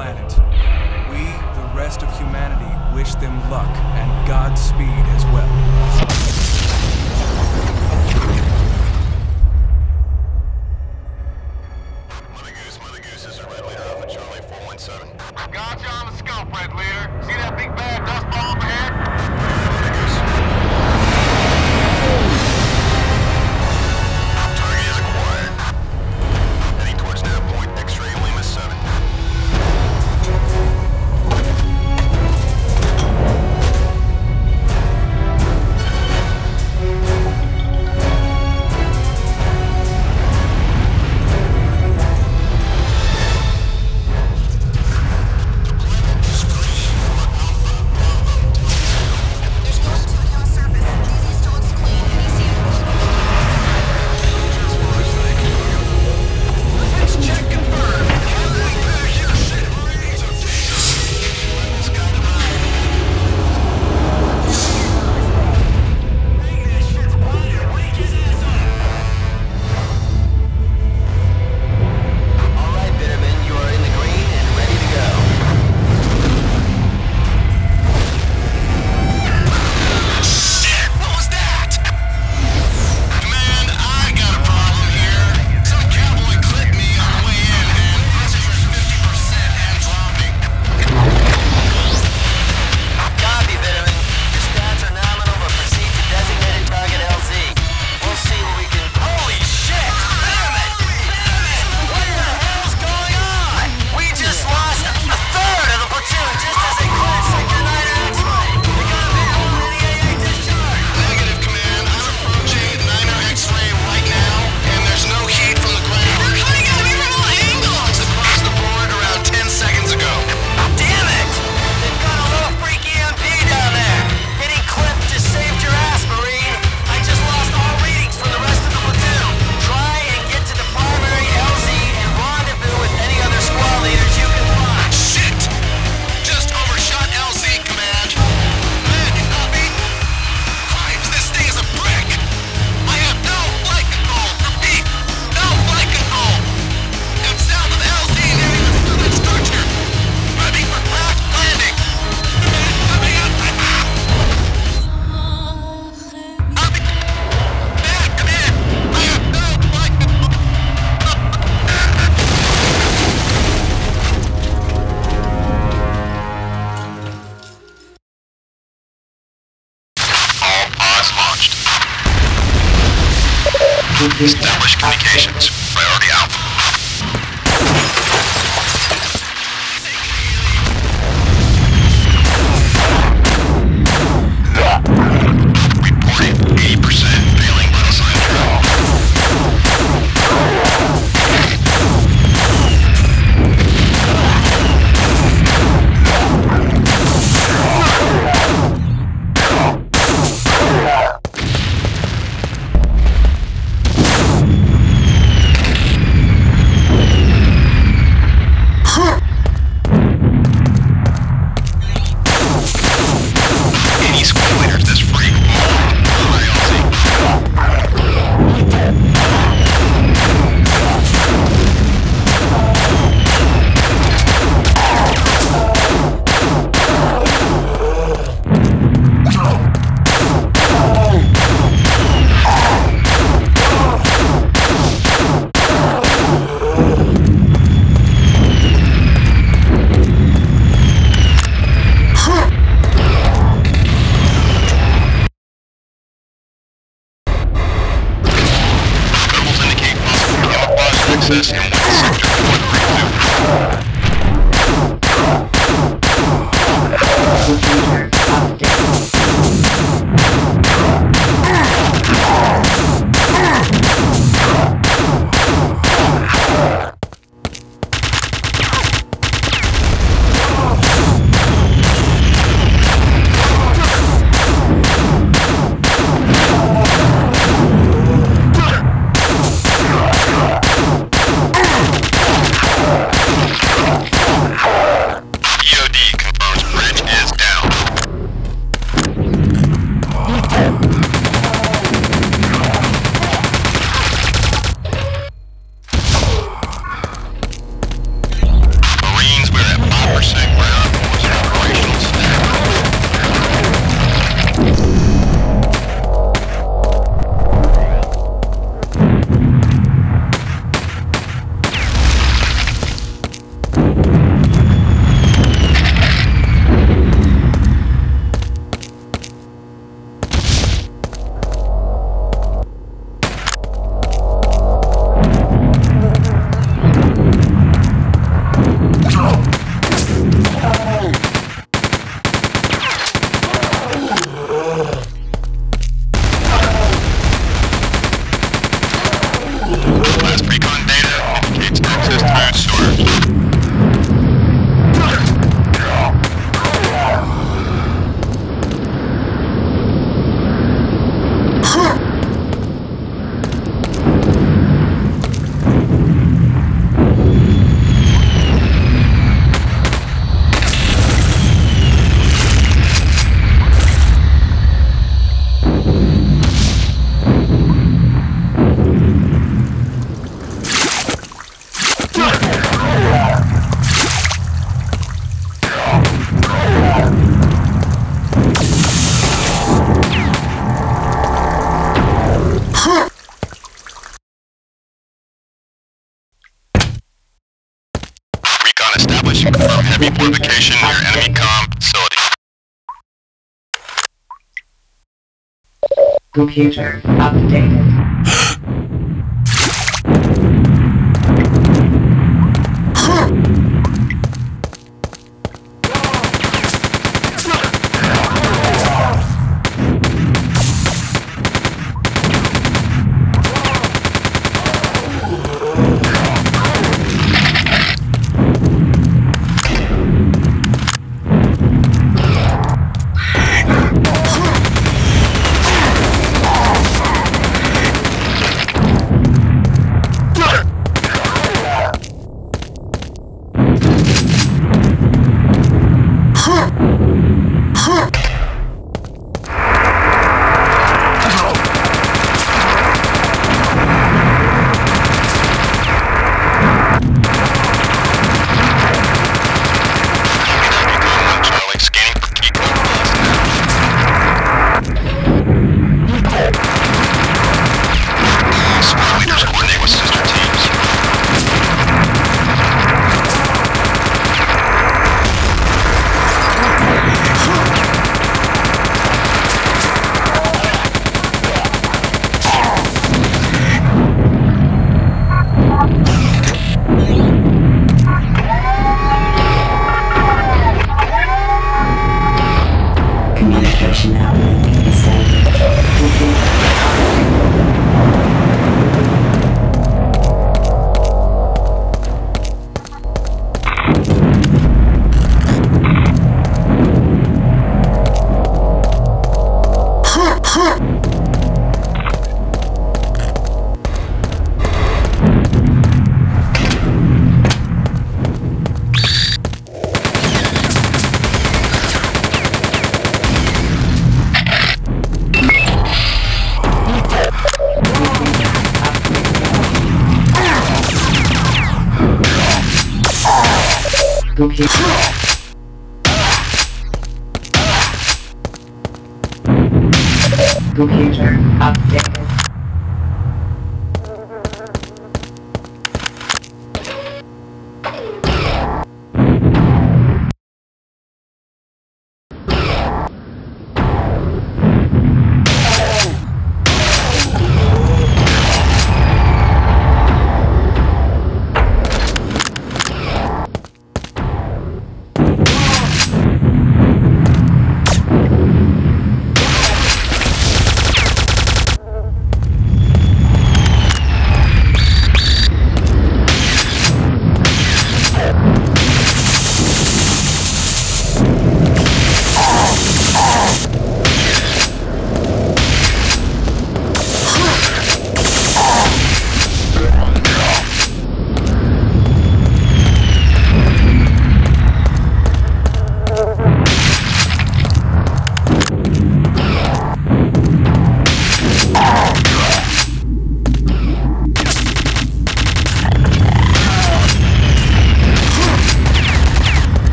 planet. We, the rest of humanity, wish them luck and Godspeed as well. Establish communications. Priority out. Establish heavy fortification near enemy com facility. Computer updated. Computer. Computer updated.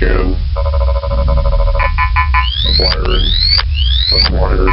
Scan. Acquiring. Acquired.